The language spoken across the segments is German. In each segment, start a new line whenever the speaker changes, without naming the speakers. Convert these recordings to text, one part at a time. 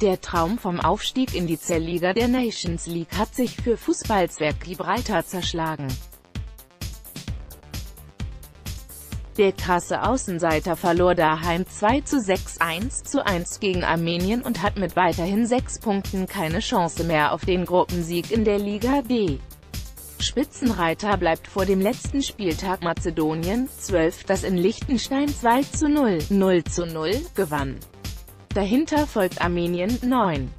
Der Traum vom Aufstieg in die Zellliga der Nations League hat sich für Fußballzwerg Gibraltar zerschlagen. Der krasse Außenseiter verlor daheim 2 zu 6 1 zu 1 gegen Armenien und hat mit weiterhin sechs Punkten keine Chance mehr auf den Gruppensieg in der Liga D. Spitzenreiter bleibt vor dem letzten Spieltag Mazedonien, 12, das in Liechtenstein 2 zu 0, 0 zu 0, gewann. Dahinter folgt Armenien, 9.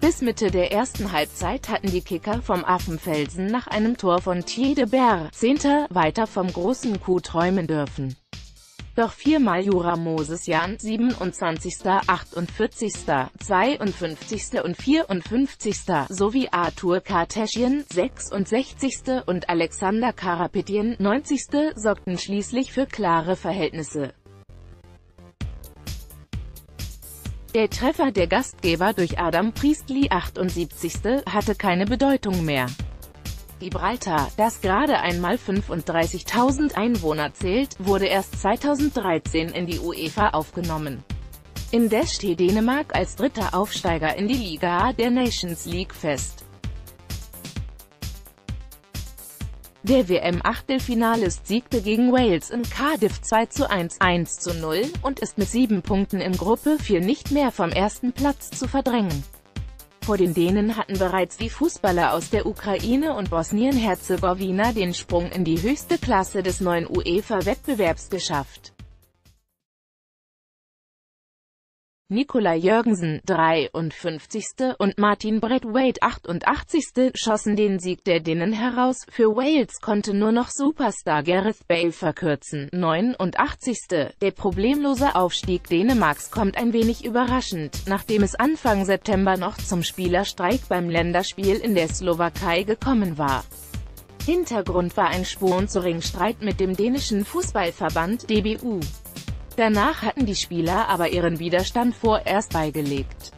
Bis Mitte der ersten Halbzeit hatten die Kicker vom Affenfelsen nach einem Tor von Thier de Ber, 10. weiter vom großen Coup träumen dürfen. Doch viermal Jura Moses Jan, 27., 48., 52. und 54. sowie Arthur Karteschien, 66. und Alexander Karapetien, 90. sorgten schließlich für klare Verhältnisse. Der Treffer der Gastgeber durch Adam Priestley 78. hatte keine Bedeutung mehr. Gibraltar, das gerade einmal 35.000 Einwohner zählt, wurde erst 2013 in die UEFA aufgenommen. Indes steht Dänemark als dritter Aufsteiger in die Liga der Nations League fest. Der WM-Achtelfinalist siegte gegen Wales in Cardiff 2 zu 1, 1 zu 0 und ist mit sieben Punkten in Gruppe 4 nicht mehr vom ersten Platz zu verdrängen. Vor den Dänen hatten bereits die Fußballer aus der Ukraine und Bosnien-Herzegowina den Sprung in die höchste Klasse des neuen UEFA-Wettbewerbs geschafft. Nicola Jürgensen, 53. und Martin Braithwaite, 88. schossen den Sieg der Dänen heraus, für Wales konnte nur noch Superstar Gareth Bale verkürzen, 89. Der problemlose Aufstieg Dänemarks kommt ein wenig überraschend, nachdem es Anfang September noch zum Spielerstreik beim Länderspiel in der Slowakei gekommen war. Hintergrund war ein Sponsoringstreit mit dem dänischen Fußballverband DBU. Danach hatten die Spieler aber ihren Widerstand vorerst beigelegt.